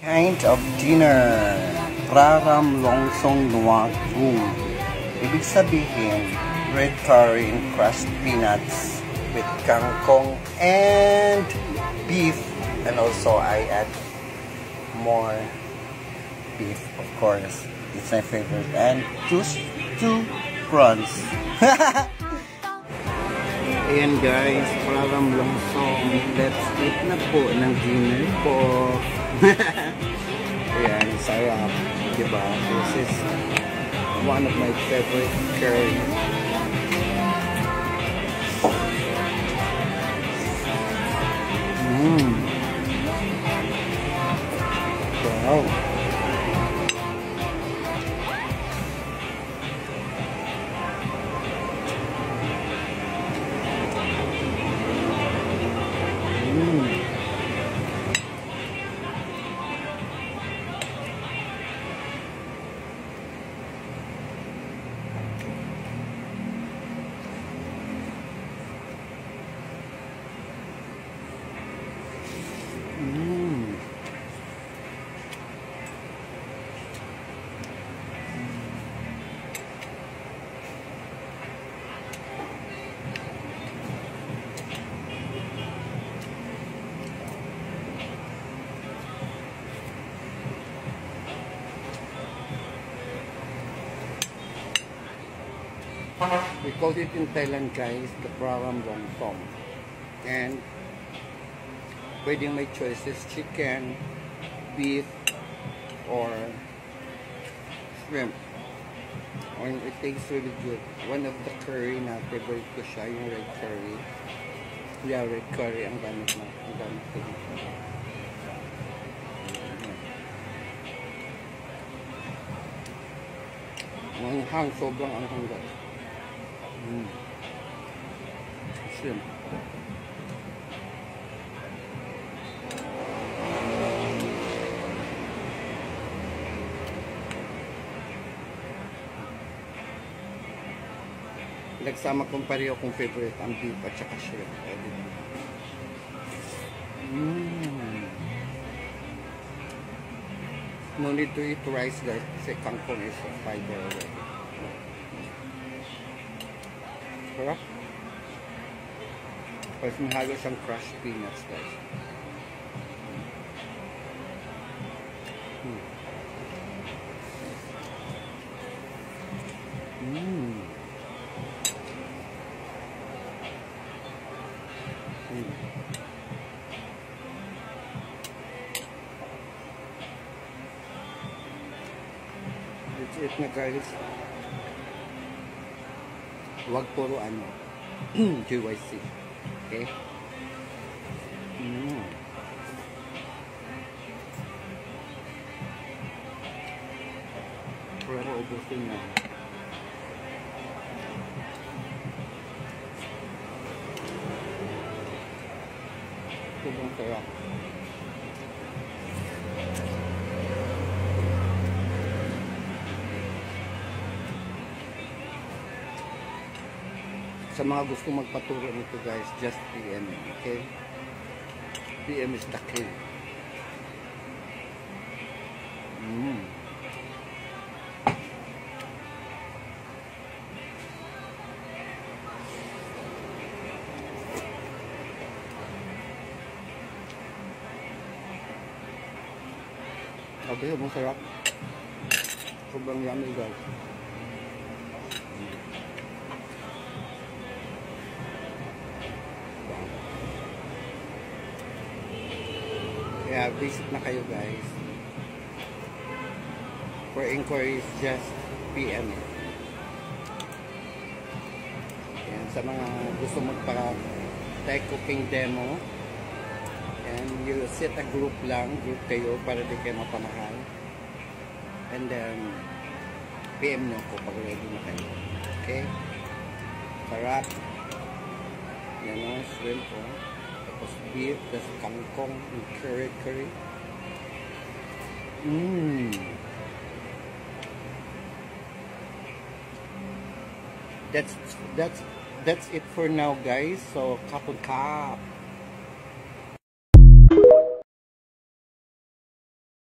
Kind of dinner. Raram longsong nuwagung. Ibig sabihin, red curry and crushed peanuts with kangkong and beef. And also I add more beef, of course. It's my favorite. And two, two prawns. Ayan guys, parang longsong. Let's eat na po ng dinner po. Ayan, sarap. Diba? This is one of my favorite curry. We call it in Thailand guys, the Praram Lontong. And pwedeng may choices, chicken, beef, or shrimp. And it tastes really good. One of the curry na favorite ko siya, yung red curry. Yeah, red curry ang gamit na. Ang gamit ko dito. Ang hang, sobrang ang hanggang. Mm. Shrimp. Nagsama kong pareho kong favorite ang beef at saka shrimp. Mm. No need to eat rice guys kasi kangkong is fiber already. masarap. Tapos have siyang crushed peanuts guys. Mmm. Mmm. It's, it's not garlic. Huwag puro ano, GYC. Okay? Mm. Pero ubusin na. Sobrang sarap. Sa mga gusto magpaturo nito guys, just PM okay? PM is the key. Mm. Sabi, masarap. Sobrang yummy guys. Kaya visit na kayo guys. For inquiries, just PM. Yan, sa mga gusto magpa tech cooking demo, and you set a group lang, group kayo para di kayo mapamahal. And then, PM nyo ko pag ready na kayo. Okay? Sarap. Yan o, shrimp o. Tapos beef, tapos kangkong, curry, curry. Mmm. That's, that's, that's it for now guys. So, kapon kap.